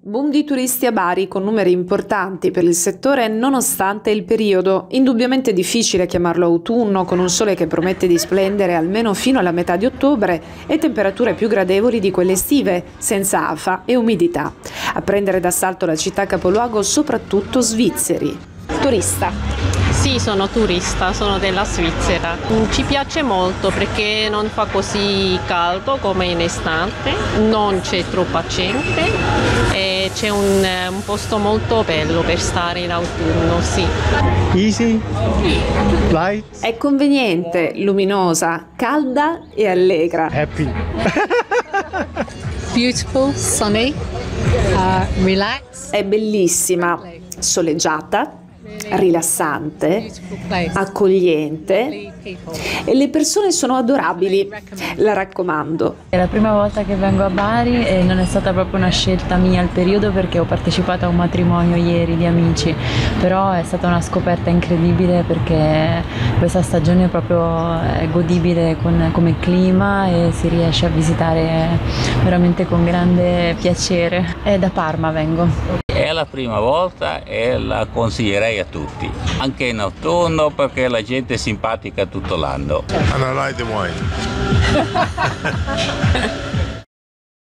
Boom di turisti a Bari con numeri importanti per il settore nonostante il periodo. Indubbiamente difficile chiamarlo autunno con un sole che promette di splendere almeno fino alla metà di ottobre e temperature più gradevoli di quelle estive, senza afa e umidità. A prendere d'assalto la città capoluogo soprattutto svizzeri. Turista. Sì, sono turista, sono della Svizzera. Ci piace molto perché non fa così caldo come in estate, non c'è troppa gente e c'è un, un posto molto bello per stare in autunno, sì. Easy, light. È conveniente, luminosa, calda e allegra. Happy. Beautiful, sunny, uh, relax. È bellissima, soleggiata, rilassante, accogliente e le persone sono adorabili, la raccomando. È la prima volta che vengo a Bari e non è stata proprio una scelta mia al periodo perché ho partecipato a un matrimonio ieri di amici, però è stata una scoperta incredibile perché questa stagione è proprio godibile con, come clima e si riesce a visitare veramente con grande piacere. È da Parma vengo. La prima volta e la consiglierei a tutti, anche in autunno perché la gente è simpatica tutto l'anno. And I like the wine.